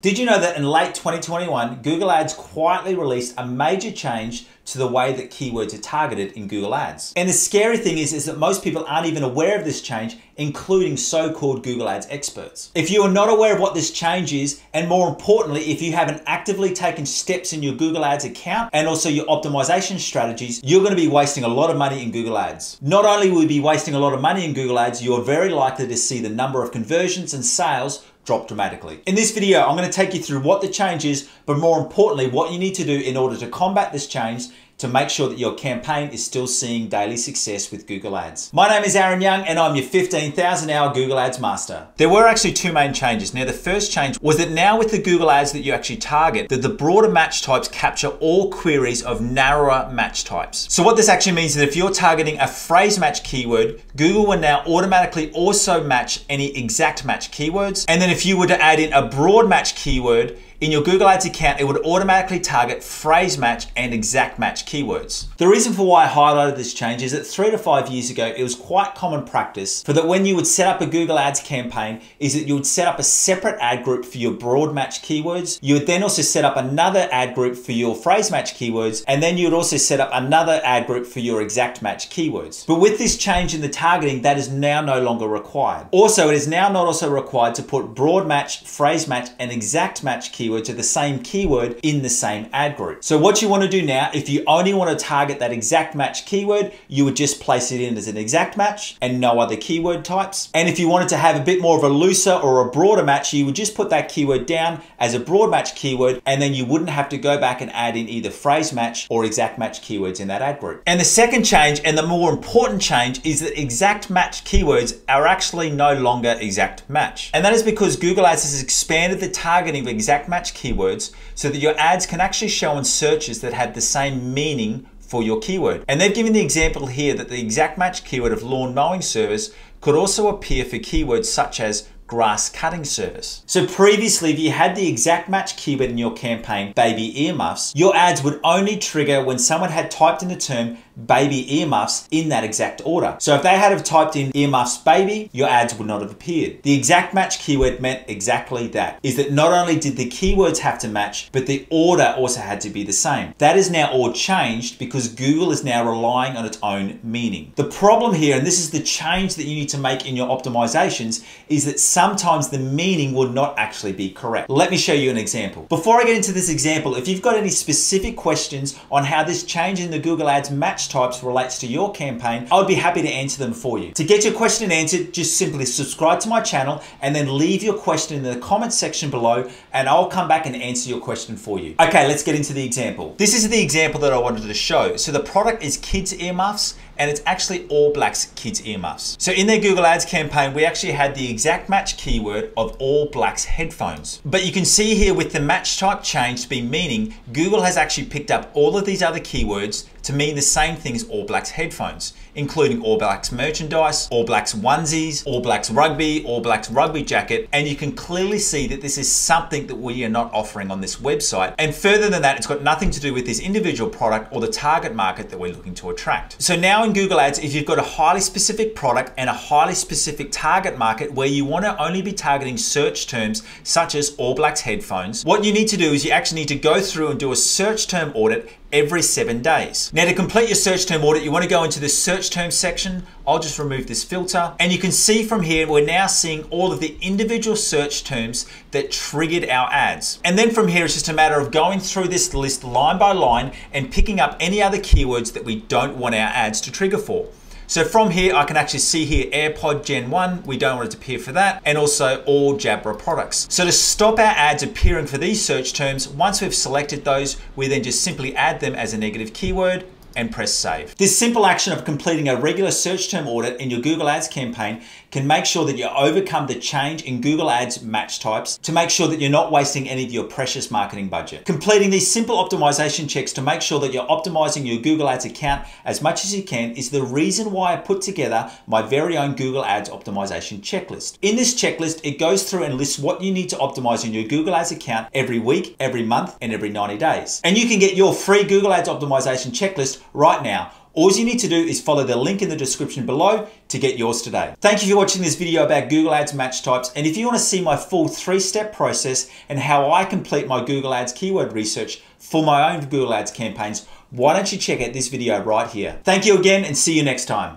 Did you know that in late 2021, Google Ads quietly released a major change to the way that keywords are targeted in Google Ads? And the scary thing is, is that most people aren't even aware of this change, including so-called Google Ads experts. If you are not aware of what this change is, and more importantly, if you haven't actively taken steps in your Google Ads account and also your optimization strategies, you're gonna be wasting a lot of money in Google Ads. Not only will you be wasting a lot of money in Google Ads, you're very likely to see the number of conversions and sales drop dramatically. In this video, I'm gonna take you through what the change is, but more importantly, what you need to do in order to combat this change to make sure that your campaign is still seeing daily success with Google Ads. My name is Aaron Young and I'm your 15,000 hour Google Ads master. There were actually two main changes. Now the first change was that now with the Google Ads that you actually target, that the broader match types capture all queries of narrower match types. So what this actually means is that if you're targeting a phrase match keyword, Google will now automatically also match any exact match keywords. And then if you were to add in a broad match keyword, in your Google Ads account, it would automatically target phrase match and exact match keywords. The reason for why I highlighted this change is that three to five years ago, it was quite common practice for that when you would set up a Google Ads campaign, is that you would set up a separate ad group for your broad match keywords. You would then also set up another ad group for your phrase match keywords, and then you would also set up another ad group for your exact match keywords. But with this change in the targeting, that is now no longer required. Also, it is now not also required to put broad match, phrase match, and exact match keywords keyword to the same keyword in the same ad group. So what you want to do now, if you only want to target that exact match keyword, you would just place it in as an exact match and no other keyword types. And if you wanted to have a bit more of a looser or a broader match, you would just put that keyword down as a broad match keyword and then you wouldn't have to go back and add in either phrase match or exact match keywords in that ad group. And the second change and the more important change is that exact match keywords are actually no longer exact match. And that is because Google Ads has expanded the targeting of exact match match keywords so that your ads can actually show in searches that have the same meaning for your keyword. And they've given the example here that the exact match keyword of lawn mowing service could also appear for keywords such as grass cutting service. So previously, if you had the exact match keyword in your campaign, baby earmuffs, your ads would only trigger when someone had typed in the term baby earmuffs in that exact order. So if they had have typed in earmuffs baby, your ads would not have appeared. The exact match keyword meant exactly that, is that not only did the keywords have to match, but the order also had to be the same. That is now all changed because Google is now relying on its own meaning. The problem here, and this is the change that you need to make in your optimizations, is that sometimes the meaning will not actually be correct. Let me show you an example. Before I get into this example, if you've got any specific questions on how this change in the Google Ads match types relates to your campaign, I would be happy to answer them for you. To get your question answered, just simply subscribe to my channel and then leave your question in the comment section below and I'll come back and answer your question for you. Okay, let's get into the example. This is the example that I wanted to show. So the product is kids earmuffs and it's actually All Blacks kids earmuffs. So in their Google Ads campaign, we actually had the exact match keyword of All Blacks headphones. But you can see here with the match type change to be meaning, Google has actually picked up all of these other keywords to mean the same thing as All Blacks headphones, including All Blacks merchandise, All Blacks onesies, All Blacks rugby, All Blacks rugby jacket, and you can clearly see that this is something that we are not offering on this website. And further than that, it's got nothing to do with this individual product or the target market that we're looking to attract. So now in Google Ads, if you've got a highly specific product and a highly specific target market where you want to only be targeting search terms such as All Blacks headphones, what you need to do is you actually need to go through and do a search term audit every seven days. Now to complete your search term audit, you want to go into the search term section. I'll just remove this filter and you can see from here, we're now seeing all of the individual search terms that triggered our ads. And then from here, it's just a matter of going through this list line by line and picking up any other keywords that we don't want our ads to trigger for. So from here, I can actually see here AirPod Gen 1, we don't want it to appear for that, and also all Jabra products. So to stop our ads appearing for these search terms, once we've selected those, we then just simply add them as a negative keyword and press save. This simple action of completing a regular search term audit in your Google Ads campaign can make sure that you overcome the change in Google Ads match types to make sure that you're not wasting any of your precious marketing budget. Completing these simple optimization checks to make sure that you're optimizing your Google Ads account as much as you can is the reason why I put together my very own Google Ads optimization checklist. In this checklist, it goes through and lists what you need to optimize in your Google Ads account every week, every month, and every 90 days. And you can get your free Google Ads optimization checklist right now All you need to do is follow the link in the description below to get yours today. Thank you for watching this video about Google Ads match types. And if you want to see my full three-step process and how I complete my Google Ads keyword research for my own Google Ads campaigns, why don't you check out this video right here. Thank you again and see you next time.